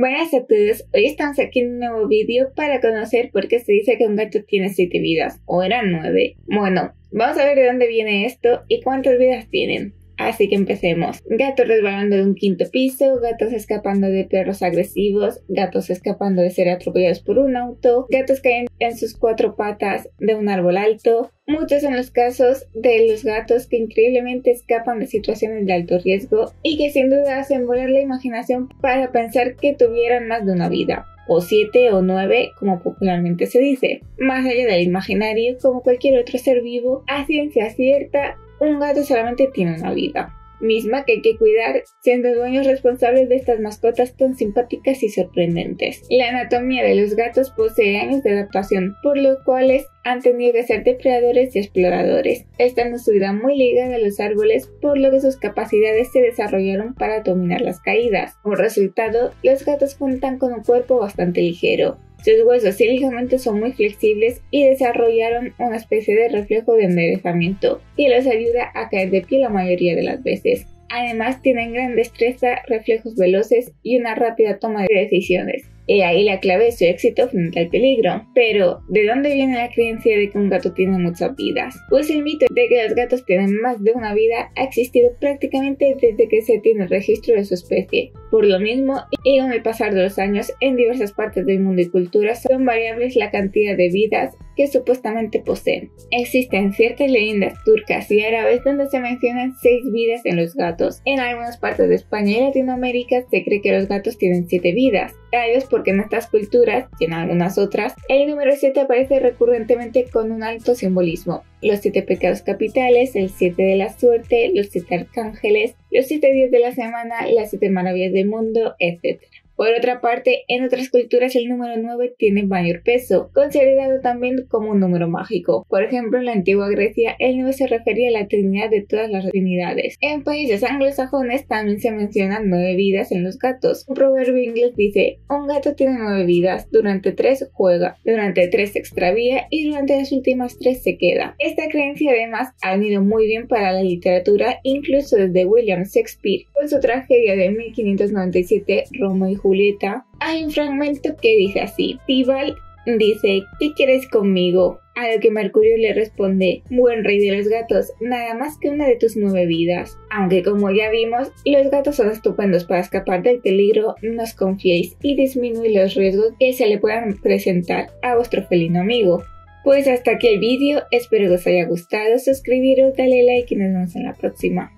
Buenas a todos, hoy estamos aquí en un nuevo vídeo para conocer por qué se dice que un gato tiene 7 vidas, o eran 9. Bueno, vamos a ver de dónde viene esto y cuántas vidas tienen. Así que empecemos. Gatos resbalando de un quinto piso, gatos escapando de perros agresivos, gatos escapando de ser atropellados por un auto, gatos caen en sus cuatro patas de un árbol alto. Muchos son los casos de los gatos que increíblemente escapan de situaciones de alto riesgo y que sin duda hacen volar la imaginación para pensar que tuvieran más de una vida o siete o nueve, como popularmente se dice. Más allá del imaginario, como cualquier otro ser vivo, a ciencia cierta, un gato solamente tiene una vida, misma que hay que cuidar siendo dueños responsables de estas mascotas tan simpáticas y sorprendentes. La anatomía de los gatos posee años de adaptación, por los cuales han tenido que ser depredadores y exploradores, estando su vida muy ligada a los árboles, por lo que sus capacidades se desarrollaron para dominar las caídas. Como resultado, los gatos cuentan con un cuerpo bastante ligero, sus huesos y ligamentos son muy flexibles y desarrollaron una especie de reflejo de enderezamiento que los ayuda a caer de pie la mayoría de las veces. Además tienen gran destreza, reflejos veloces y una rápida toma de decisiones. Y ahí la clave de su éxito frente al peligro. Pero, ¿de dónde viene la creencia de que un gato tiene muchas vidas? Pues el mito de que los gatos tienen más de una vida ha existido prácticamente desde que se tiene registro de su especie. Por lo mismo, y con el pasar de los años, en diversas partes del mundo y culturas son variables la cantidad de vidas que supuestamente poseen. Existen ciertas leyendas turcas y árabes donde se mencionan seis vidas en los gatos. En algunas partes de España y Latinoamérica se cree que los gatos tienen siete vidas. Tal vez porque en estas culturas, y en algunas otras, el número 7 aparece recurrentemente con un alto simbolismo. Los siete pecados capitales, el siete de la suerte, los siete arcángeles, los siete días de la semana, las siete maravillas del mundo, etc. Por otra parte, en otras culturas el número 9 tiene mayor peso, considerado también como un número mágico. Por ejemplo, en la antigua Grecia, el 9 se refería a la trinidad de todas las trinidades. En países anglosajones también se mencionan nueve vidas en los gatos. Un proverbio inglés dice, un gato tiene nueve vidas, durante tres juega, durante tres se extravía y durante las últimas tres se queda. Esta creencia además ha venido muy bien para la literatura, incluso desde William Shakespeare, con su tragedia de 1597, Romo y Julieta Hay un fragmento que dice así. Tibal dice, ¿qué quieres conmigo? A lo que Mercurio le responde, buen rey de los gatos, nada más que una de tus nueve vidas. Aunque como ya vimos, los gatos son estupendos para escapar del peligro, no confiéis y disminuir los riesgos que se le puedan presentar a vuestro felino amigo. Pues hasta aquí el vídeo, espero que os haya gustado, suscribiros, dale like y nos vemos en la próxima.